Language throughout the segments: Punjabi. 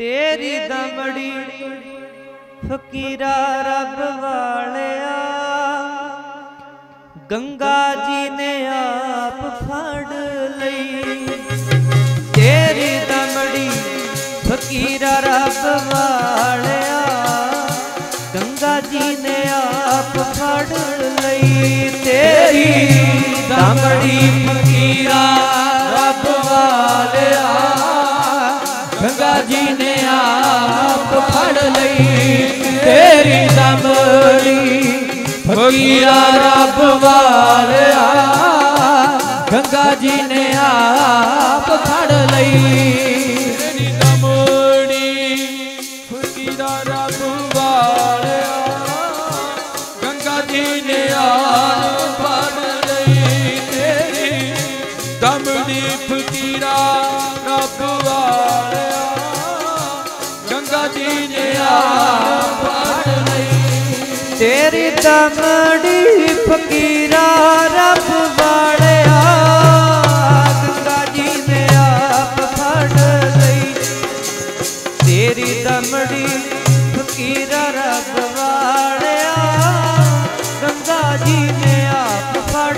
ਤੇਰੀ ਦਮੜੀ ਫਕੀਰਾ ਰੱਬ ਵਾਲਿਆ। ਗੰਗਾ ਜੀ ਨੇ ਆਪ ਫੜ ਲਈ। ਤੇਰੀ ਦਮੜੀ ਫਕੀਰਾ ਰੱਬ ਵਾਲਿਆ। ਗੰਗਾ ਜੀ ਨੇ ਆਪ ਫੜ ਲਈ। ਤੇਰੀ ਦਮੜੀ ਜੀ ਨੇ ਆਪ ਫੜ ਲਈ, ਤੇਰੀ ਦਮੜੀ ਫਕੀਰਾ ਰੱਬ ਵਾਲਿਆ। ਗੰਗਾ ਜੀ ਨੇ ਆਪ ਫੜ ਲਈ, ਤੇਰੀ ਦਮੜੀ ਫਕੀਰਾ ਰੱਬ ਵਾਲਿਆ। ਜੀ ਨੇ ਤੇਰੀ ਦਮੜੀ ਫਕੀਰਾ ਰੱਬ ਵਾਲਿਆ, ਗੰਗਾ ਜੀ ਨੇ ਆਪ ਫੜ ਲਈ। ਤੇਰੀ ਦਮੜੀ ਫਕੀਰਾ ਰੱਬ ਵਾਲਿਆ, ਗੰਗਾ ਜੀ ਨੇ ਆਪ ਫੜ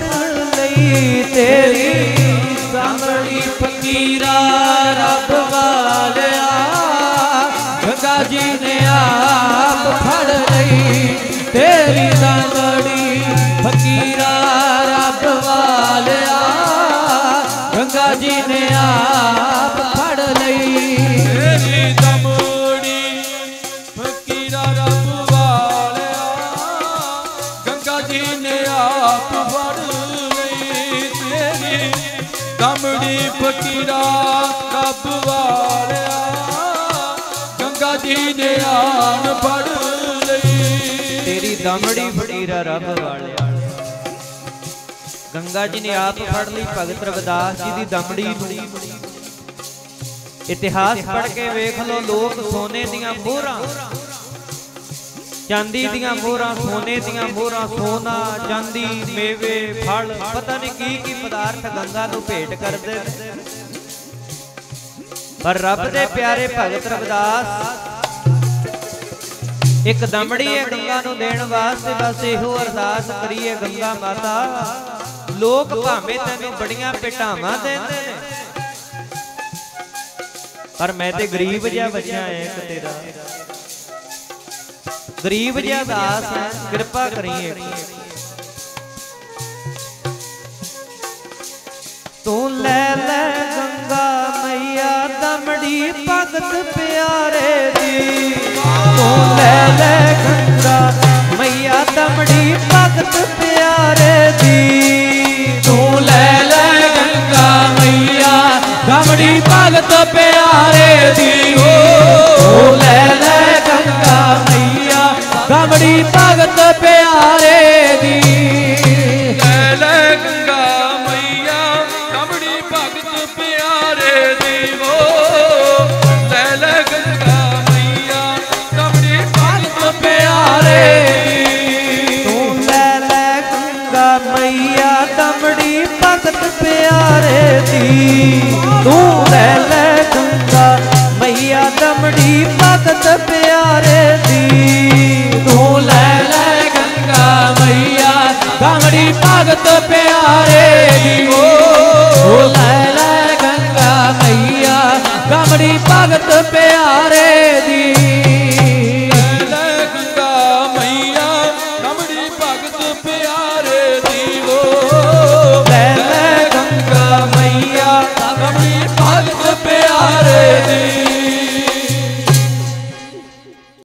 ਲਈ। ਤੇਰੀ ਦਮੜੀ ਫਕੀਰਾ ਫੜ ਤੇਰੀ ਦਮੜੀ ਫਕੀਰਾ ਰੱਬ ਵਾਲਿਆ, ਗੰਗਾ ਜੀ ਨੇ ਆਪ ਫੜ ਲਈ। ਤੇਰੀ ਦਮੜੀ ਫਕੀਰਾ ਰੱਬ ਵਾਲਿਆ, ਗੰਗਾ ਜੀ ਨੇ ਆਪ ਫੜ ਲਈ। ਤੇਰੀ ਦਮੜੀ ਫਕੀਰਾ ਰੱਬ ਵਾਲਿਆ, ਗੰਗਾ ਜੀ ਨੇ ਆਣ ਫੜ ਤੇਰੀ ਦਮੜੀ ਫਕੀਰਾ ਰੱਬ ਵਾਲਿਆ। ਗੰਗਾ ਜੀ ਨੇ ਆਪ ਫੜ ਲਈ ਭਗਤ ਰਵਿਦਾਸ ਜੀ ਦੀ ਦਮੜੀ ਨੂੰ। ਇਤਿਹਾਸ ਪੜ੍ਹ ਕੇ ਵੇਖ ਲਓ, ਲੋਕ ਸੋਨੇ ਦੀਆਂ ਮੋਹਰਾਂ। ਚਾਂਦੀ ਦੀਆਂ ਮੋਹਰਾਂ, ਸੋਨੇ ਦੀਆਂ ਮੋਹਰਾਂ, ਸੋਨਾ, ਚਾਂਦੀ, ਮੇਵੇ, ਫਲ, ਪਤਾ ਨਹੀਂ ਕੀ ਕੀ ਪਦਾਰਥ ਗੰਗਾ ਨੂੰ ਭੇਟ ਕਰਦੇ ਪਰ ਰੱਬ ਦੇ ਪਿਆਰੇ ਭਗਤ ਰਵਿਦਾਸ ਇੱਕ ਦਮੜੀ ਹੈ ਗੰਗਾ ਨੂੰ ਦੇਣ ਵਾਸਤੇ, ਬਸ ਇਹੋ ਅਰਦਾਸ ਕਰੀਏ ਗੰਗਾ ਮਾਤਾ। ਲੋਕ ਭਾਵੇਂ ਤੈਨੂੰ ਬੜੀਆਂ ਪਿਟਾਵਾਂ ਦਿੰਦੇ ਨੇ, ਪਰ ਮੈਂ ਤੇ ਗਰੀਬ ਜਿਹਾ ਬੱਚਾ ਐ ਇੱਕ ਤੇਰਾ। ਗਰੀਬ ਜਿਹਾ ਦਾਸ ਹੈ, ਕਿਰਪਾ ਕਰੀਏ। ਤੂੰ ਲੈ ਲੈ ਗੰਗਾ ਮਈਆ, ਦਮੜੀ ਭਗਤ ਪਿਆਰੇ। ਲੈ ਲੈ ਗੰਗਾ ਮਈਆ ਦਮੜੀ ਭਗਤ ਪਿਆਰੇ ਦੀ ਤੂੰ ਲੈ ਲੈ ਗੰਗਾ ਮਈਆ ਦਮੜੀ ਭਗਤ ਪਿਆਰੇ ਦੀ ਹੋ ਤੂੰ ਲੈ ਲੈ ਗੰਗਾ ਮਈਆ ਦਮੜੀ ਭਗਤ ਪਿਆਰੇ ਗੰਗਾ ਮਈਆ ਦਮੜੀ ਭਗਤ ਪਿਆਰੇ ਦੀ ਤੂੰ ਲੈ ਲੈ ਗੰਗਾ ਮਈਆ ਦਮੜੀ ਭਗਤ ਪਿਆਰੇ ਦੀ ਤੂੰ ਲੈ ਲੈ ਗੰਗਾ ਮਈਆ ਦਮੜੀ ਭਗਤ ਪਿਆਰੇ ਦੀ ਹੋ ਤੂੰ ਲੈ ਲੈ ਗੰਗਾ ਮਈਆ ਦਮੜੀ ਭਗਤ ਪਿਆਰੇ ਦੀ